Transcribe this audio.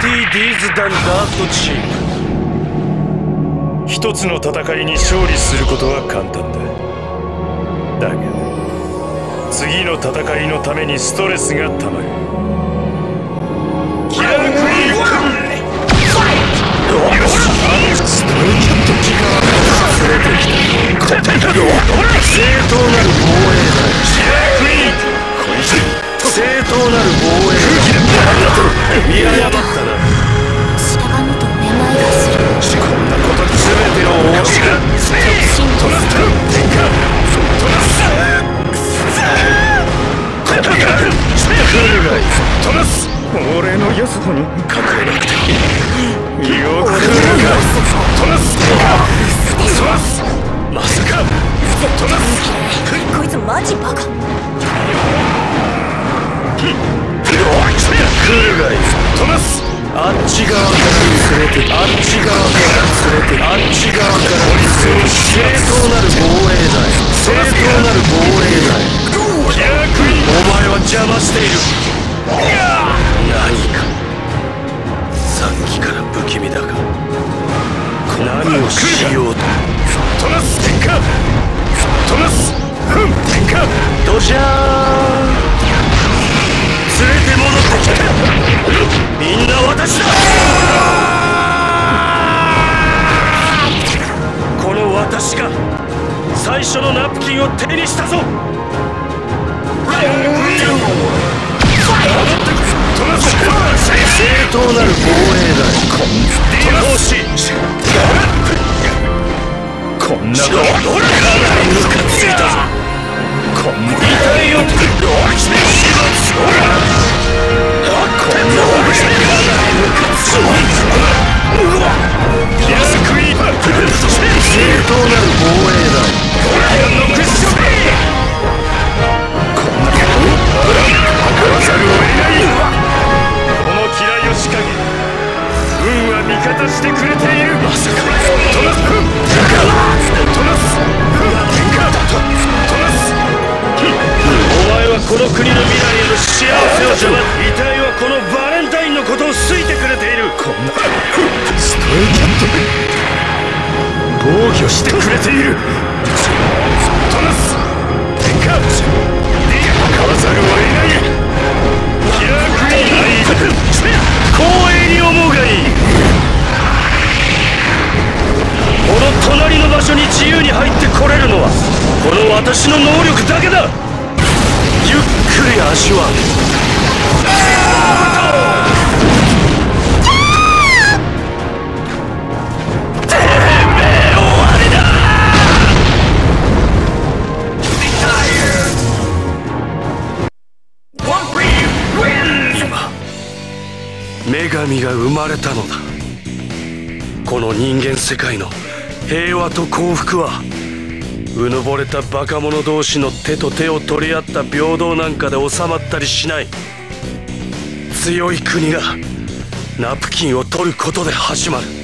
ティ・ディーズ・ダン・ダートチーム一つの戦いに勝利することは簡単だ。だが次の戦いのためにストレスがたまる。キラークイーンよしストレーキャット時間が連れてきた正当なる防衛だキラーク。イーンこいつ正当なる防衛だ見誤ったなのやつに。隠れなくてよく来る。がトラストラスまさか。トラスこいつマジバカ。来るがいいトラスあっち側から。連れてあっち側から。連れてあっち側から。正当なる防衛だ正当なる防衛だお前は邪魔している私だ。この私が最初のナプキンを手にしたぞ。正当なる防衛だ。トラスこんなこと。かなりムカついたぞは味方してくれている。まさか。トラス。トラス。トラス。お前はこの国の未来への幸せを邪魔。遺体はこのバレンタインのことを好いてくれている。こんな。ストレイキャット防御してくれているトラス天下買わざるを得私の能力だけだ。ゆっくり足はてめえ終わりだ。今女神が生まれたのだ。この人間世界の平和と幸福はうぬぼれたバカ者同士の手と手を取り合った平等なんかで収まったりしない。強い国がナプキンを取ることで始まる。